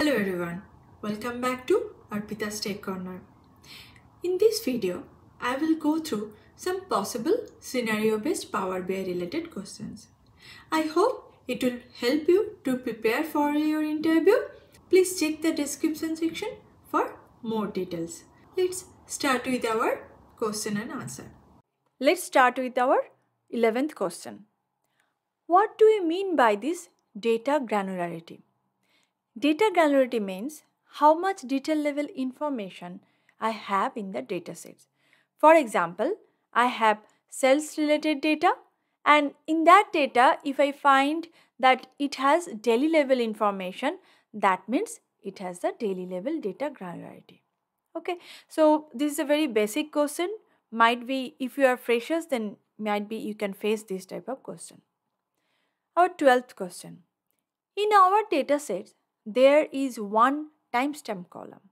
Hello everyone, welcome back to Arpita's Tech Corner. In this video, I will go through some possible scenario-based Power BI related questions. I hope it will help you to prepare for your interview. Please check the description section for more details. Let's start with our question and answer. Let's start with our 11th question. What do we mean by this data granularity? Data granularity means how much detail level information I have in the datasets. For example, I have sales related data and in that data if I find that it has daily level information that means it has the daily level data granularity. Okay, so this is a very basic question might be if you are freshers then might be you can face this type of question. Our 12th question. In our datasets there is one timestamp column.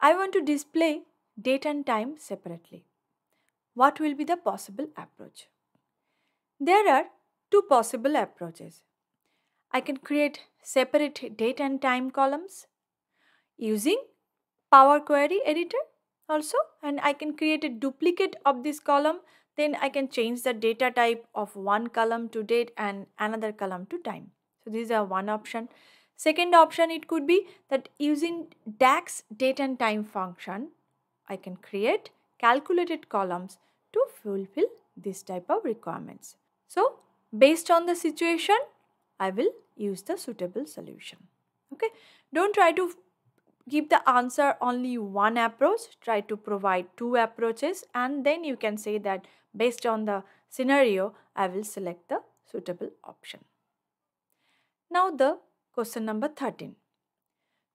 I want to display date and time separately. What will be the possible approach? There are two possible approaches. I can create separate date and time columns using Power Query editor also and I can create a duplicate of this column then I can change the data type of one column to date and another column to time. So these are one option. Second option it could be that using DAX date and time function I can create calculated columns to fulfill this type of requirements. So based on the situation I will use the suitable solution. Okay. Don't try to give the answer only one approach. Try to provide two approaches and then you can say that based on the scenario I will select the suitable option. Now the question number 13.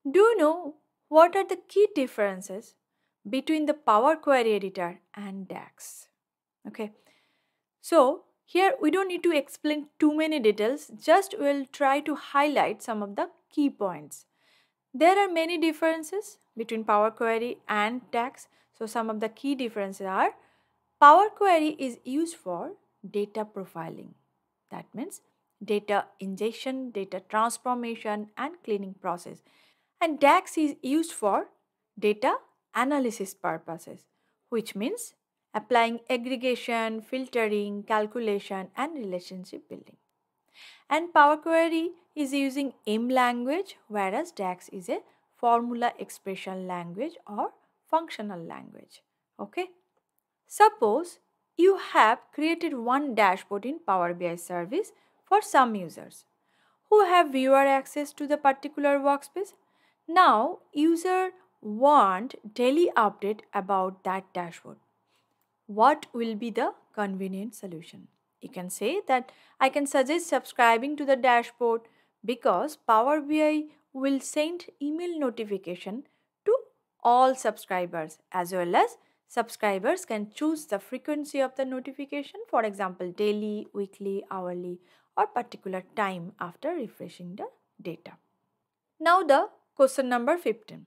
Do you know what are the key differences between the Power Query Editor and DAX? Okay. So here we don't need to explain too many details, just we'll try to highlight some of the key points. There are many differences between Power Query and DAX. So some of the key differences are Power Query is used for data profiling. That means data ingestion, data transformation and cleaning process. And DAX is used for data analysis purposes, which means applying aggregation, filtering, calculation and relationship building. And Power Query is using M language whereas DAX is a formula expression language or functional language. Okay. Suppose you have created one dashboard in Power BI service for some users who have viewer access to the particular workspace. Now user want daily update about that dashboard. What will be the convenient solution? You can say that I can suggest subscribing to the dashboard because Power BI will send email notification to all subscribers as well as subscribers can choose the frequency of the notification for example daily, weekly, hourly or particular time after refreshing the data. Now the question number 15.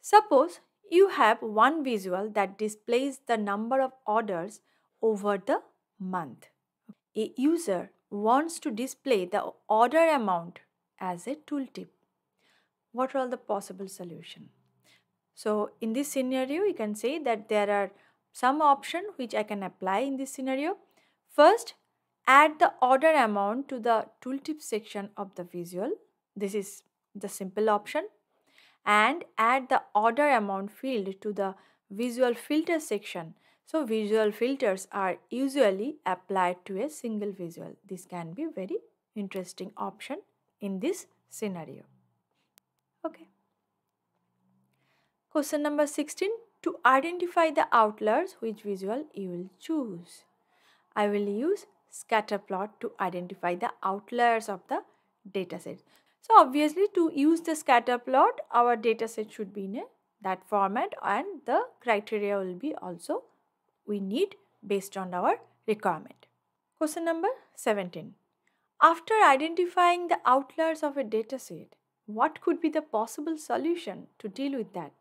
Suppose you have one visual that displays the number of orders over the month. A user wants to display the order amount as a tooltip. What are all the possible solution? So in this scenario, you can say that there are some option which I can apply in this scenario. First, add the order amount to the tooltip section of the visual. This is the simple option. And add the order amount field to the visual filter section. So visual filters are usually applied to a single visual. This can be very interesting option in this scenario. Okay. Question number 16. To identify the outliers, which visual you will choose? I will use scatter plot to identify the outliers of the dataset. So obviously to use the scatter plot, our dataset should be in a, that format and the criteria will be also we need based on our requirement. Question number 17. After identifying the outliers of a dataset, what could be the possible solution to deal with that?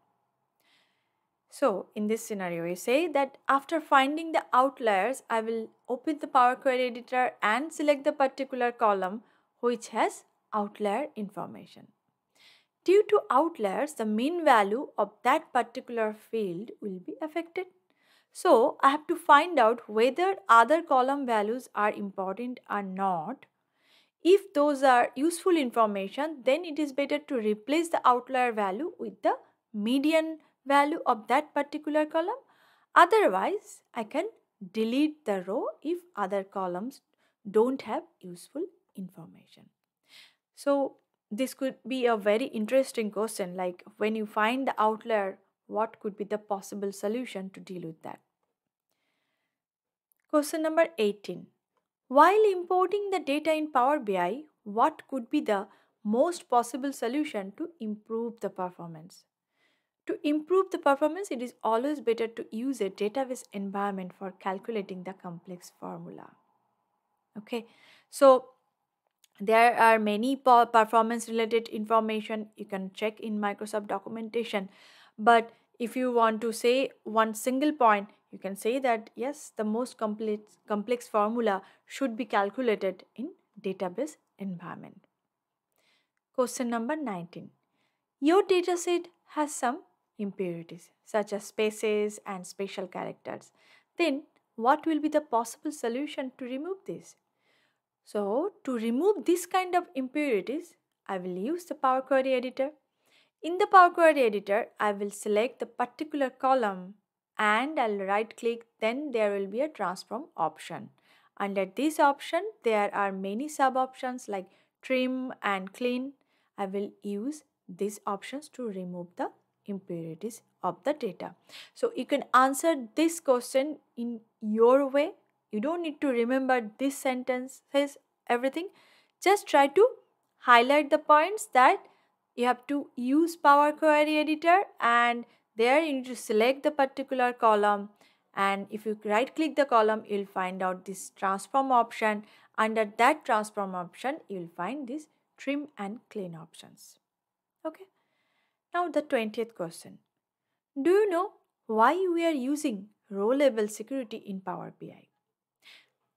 So in this scenario, we say that after finding the outliers, I will open the Power Query editor and select the particular column which has outlier information. Due to outliers, the mean value of that particular field will be affected. So I have to find out whether other column values are important or not. If those are useful information, then it is better to replace the outlier value with the median value of that particular column. Otherwise, I can delete the row if other columns don't have useful information. So this could be a very interesting question like when you find the outlier, what could be the possible solution to deal with that? Question number 18. While importing the data in Power BI, what could be the most possible solution to improve the performance? To improve the performance, it is always better to use a database environment for calculating the complex formula. Okay, so there are many performance related information you can check in Microsoft documentation. But if you want to say one single point, you can say that yes, the most complex, complex formula should be calculated in database environment. Question number 19. Your dataset has some impurities such as spaces and special characters. Then what will be the possible solution to remove this? So to remove this kind of impurities, I will use the Power Query Editor. In the Power Query Editor, I will select the particular column and I'll right click then there will be a transform option. Under this option, there are many sub options like trim and clean. I will use these options to remove the impurities of the data. So you can answer this question in your way. You don't need to remember this sentence says everything. Just try to highlight the points that you have to use Power Query Editor and there you need to select the particular column and if you right click the column you'll find out this transform option under that transform option you'll find this trim and clean options okay now the 20th question. Do you know why we are using row level security in Power BI?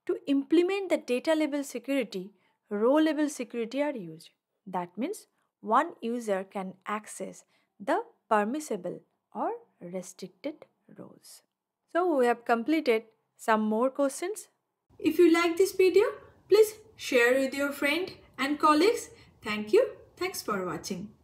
To implement the data level security, row level security are used. That means one user can access the permissible or restricted rows. So we have completed some more questions. If you like this video, please share with your friend and colleagues. Thank you. Thanks for watching.